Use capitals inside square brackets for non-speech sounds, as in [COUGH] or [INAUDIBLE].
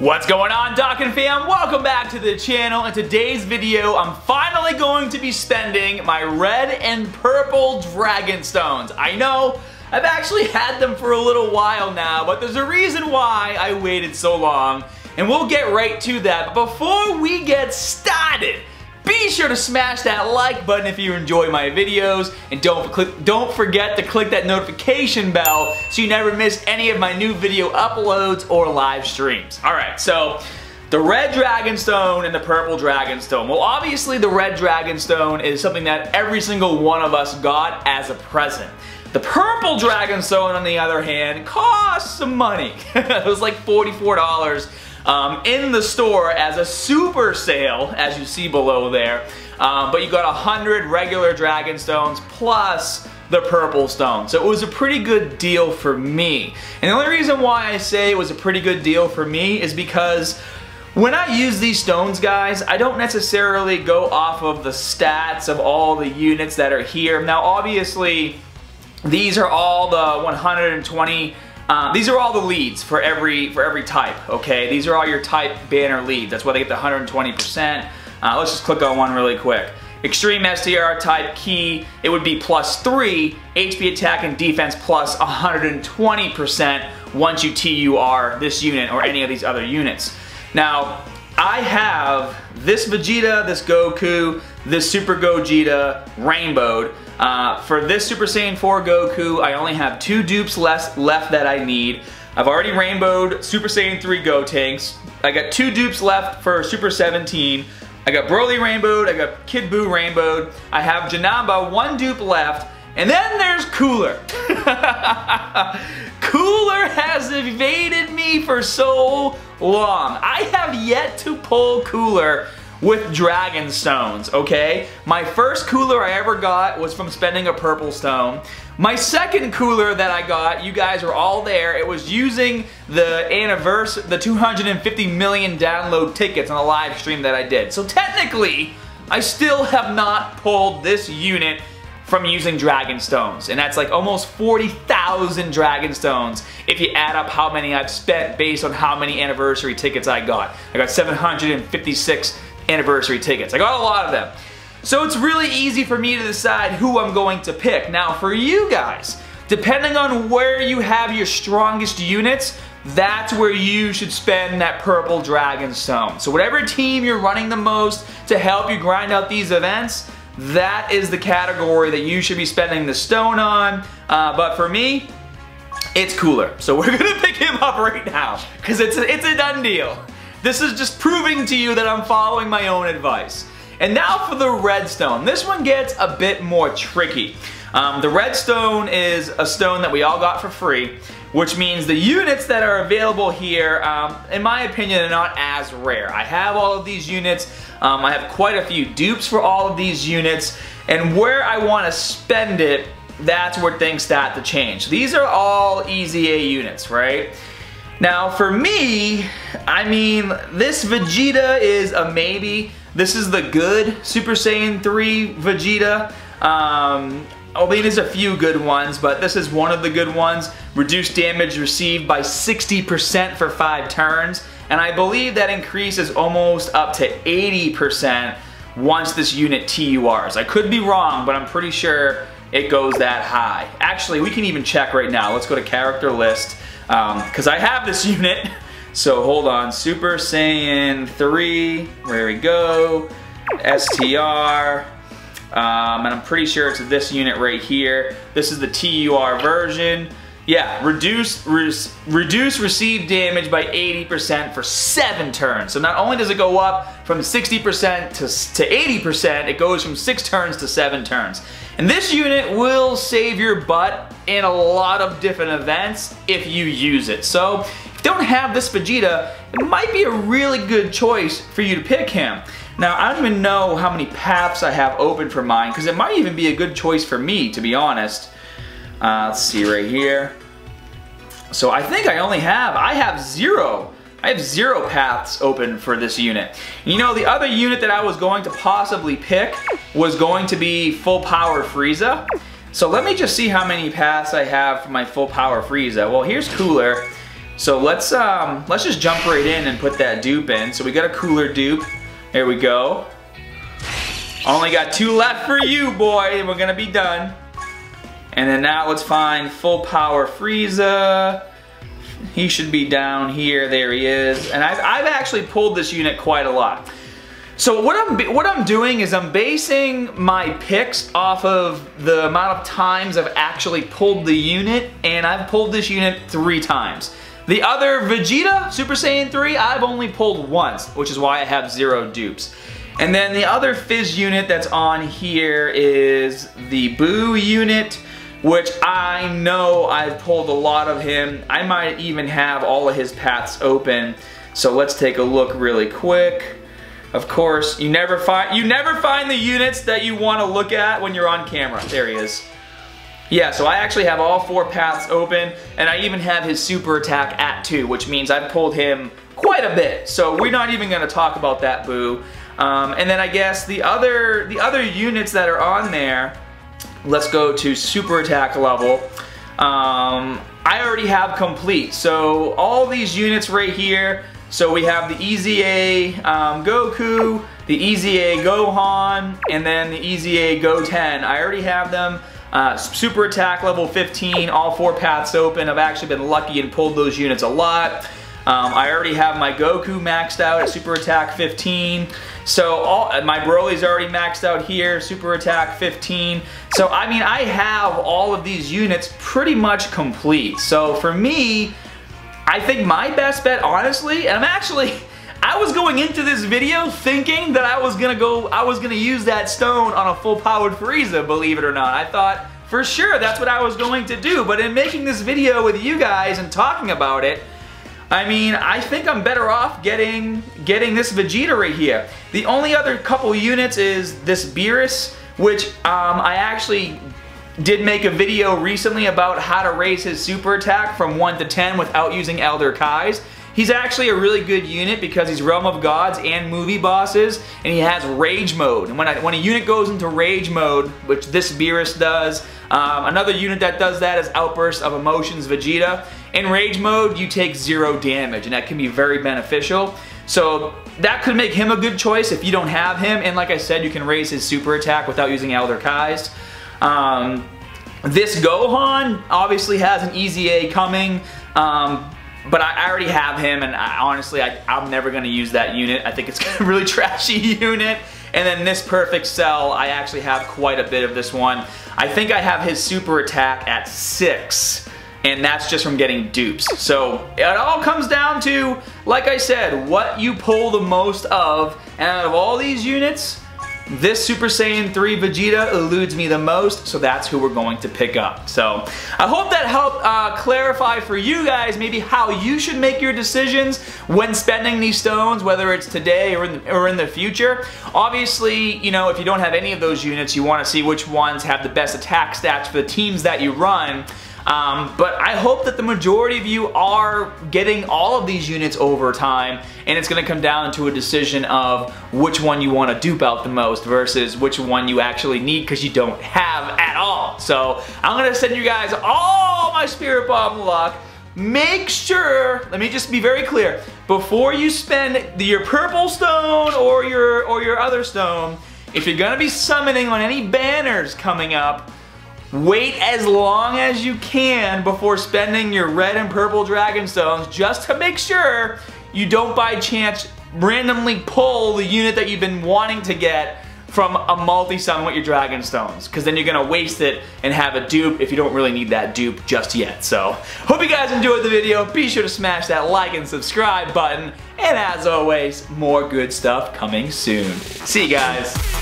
What's going on Dokkan fam? Welcome back to the channel. In today's video, I'm finally going to be spending my red and purple Dragon Stones. I know, I've actually had them for a little while now, but there's a reason why I waited so long, and we'll get right to that. But before we get started, be sure to smash that like button if you enjoy my videos and don't, click, don't forget to click that notification bell so you never miss any of my new video uploads or live streams. Alright, so the red dragonstone and the purple dragonstone. Well, obviously the red dragonstone is something that every single one of us got as a present. The purple dragonstone, on the other hand, costs some money. [LAUGHS] it was like $44 um, in the store as a super sale, as you see below there. Um, but you got 100 regular dragon stones plus the purple stone. So it was a pretty good deal for me. And the only reason why I say it was a pretty good deal for me is because when I use these stones, guys, I don't necessarily go off of the stats of all the units that are here. Now, obviously, these are all the 120 uh, these are all the leads for every for every type, okay? These are all your type banner leads. That's why they get the 120%. Uh, let's just click on one really quick. Extreme STR type Ki, it would be plus 3, HP attack and defense plus 120% once you TUR this unit or any of these other units. Now, I have this Vegeta, this Goku, this Super Gogeta rainbowed. Uh, for this Super Saiyan 4 Goku, I only have two dupes less left that I need. I've already rainbowed Super Saiyan 3 Gotenks. I got two dupes left for Super 17. I got Broly rainbowed, I got Kid Buu rainbowed. I have Janemba, one dupe left. And then there's Cooler. [LAUGHS] Cooler has evaded me for so long. I have yet to pull Cooler with Dragon Stones, okay? My first cooler I ever got was from spending a purple stone. My second cooler that I got, you guys were all there, it was using the anniversary, the 250 million download tickets on the live stream that I did. So technically, I still have not pulled this unit from using Dragon Stones. And that's like almost 40,000 Dragon Stones if you add up how many I've spent based on how many anniversary tickets I got. I got 756 anniversary tickets. I got a lot of them. So it's really easy for me to decide who I'm going to pick. Now for you guys, depending on where you have your strongest units, that's where you should spend that purple dragon stone. So whatever team you're running the most to help you grind out these events, that is the category that you should be spending the stone on. Uh, but for me, it's cooler. So [LAUGHS] we're gonna pick him up right now because it's a, it's a done deal. This is just proving to you that I'm following my own advice. And now for the redstone. This one gets a bit more tricky. Um, the redstone is a stone that we all got for free, which means the units that are available here, um, in my opinion, are not as rare. I have all of these units. Um, I have quite a few dupes for all of these units, and where I want to spend it, that's where things start to change. These are all EZA units, right? Now for me, I mean, this Vegeta is a maybe. This is the good Super Saiyan 3 Vegeta. Um, I mean, there's a few good ones, but this is one of the good ones. Reduced damage received by 60% for 5 turns. And I believe that increases almost up to 80% once this unit TURs. I could be wrong, but I'm pretty sure it goes that high. Actually, we can even check right now. Let's go to character list because um, I have this [LAUGHS] unit. So hold on, Super Saiyan 3, there we go, STR, um, and I'm pretty sure it's this unit right here. This is the TUR version. Yeah, reduce, re reduce received damage by 80% for 7 turns. So not only does it go up from 60% to, to 80%, it goes from 6 turns to 7 turns. And this unit will save your butt in a lot of different events if you use it. So if you don't have this Vegeta, it might be a really good choice for you to pick him. Now, I don't even know how many paths I have open for mine, because it might even be a good choice for me, to be honest. Uh, let's see right here. So I think I only have, I have zero I have zero paths open for this unit. You know, the other unit that I was going to possibly pick was going to be full power Frieza. So let me just see how many paths I have for my full power Frieza. Well, here's Cooler. So let's um, let's just jump right in and put that dupe in. So we got a cooler dupe. There we go. Only got two left for you, boy, we're gonna be done. And then now let's find full power Frieza. He should be down here, there he is. And I've, I've actually pulled this unit quite a lot. So what I'm what I'm doing is I'm basing my picks off of the amount of times I've actually pulled the unit, and I've pulled this unit three times. The other Vegeta Super Saiyan 3, I've only pulled once, which is why I have zero dupes. And then the other PHY unit that's on here is the Buu unit, which I know I've pulled a lot of him. I might even have all of his paths open. So let's take a look really quick. Of course, you never find you never find the units that you want to look at when you're on camera. There he is. Yeah, so I actually have all four paths open, and I even have his super attack at two, which means I've pulled him quite a bit. So we're not even gonna talk about that Buu. Um, and then I guess the other the other units that are on there, let's go to super attack level. Um, I already have complete. So all these units right here, so we have the EZA um, Goku, the EZA Gohan, and then the EZA Goten. I already have them. Uh, super attack level 15, all four paths open. I've actually been lucky and pulled those units a lot. Um, I already have my Goku maxed out at super attack 15. So all, my Broly's already maxed out here, super attack 15. So I mean, I have all of these units pretty much complete. So for me, I think my best bet, honestly, and I'm actually, [LAUGHS] I was going into this video thinking that I was gonna go, I was gonna use that stone on a full powered Frieza, believe it or not. I thought, for sure, that's what I was going to do. But in making this video with you guys and talking about it, I mean, I think I'm better off getting getting this Vegeta right here. The only other couple units is this Beerus, which um, I actually did make a video recently about how to raise his super attack from 1 to 10 without using Elder Kais. He's actually a really good unit because he's Realm of Gods and movie bosses, and he has Rage Mode. And when, I, when a unit goes into Rage Mode, which this Beerus does, um, another unit that does that is Outburst of Emotions Vegeta. In Rage Mode, you take zero damage, and that can be very beneficial. So that could make him a good choice if you don't have him, and like I said, you can raise his super attack without using Elder Kais. Um, this Gohan obviously has an EZA coming, um, but I, I, already have him, and I, honestly, I, am never going to use that unit. I think it's [LAUGHS] a really trashy [LAUGHS] unit. And then this Perfect Cell, I actually have quite a bit of this one. I think I have his super attack at 6 and that's just from getting dupes. So it all comes down to, like I said, what you pull the most of, and out of all these units, this Super Saiyan 3 Vegeta eludes me the most, so that's who we're going to pick up. So I hope that helped uh, clarify for you guys maybe how you should make your decisions when spending these stones, whether it's today or in, the, or in the future. Obviously, you know, if you don't have any of those units, you want to see which ones have the best attack stats for the teams that you run. Um, but I hope that the majority of you are getting all of these units over time and it's going to come down to a decision of which one you want to dupe out the most versus which one you actually need because you don't have at all. So I'm going to send you guys all my Spirit Bomb luck. Make sure, let me just be very clear, before you spend the, your purple stone or your, or your other stone, if you're going to be summoning on any banners coming up, Wait as long as you can before spending your red and purple dragon stones just to make sure you don't by chance randomly pull the unit that you've been wanting to get from a multi-summon with your dragon stones because then you're gonna waste it and have a dupe if you don't really need that dupe just yet. So, hope you guys enjoyed the video. Be sure to smash that like and subscribe button. And as always, more good stuff coming soon. See you guys.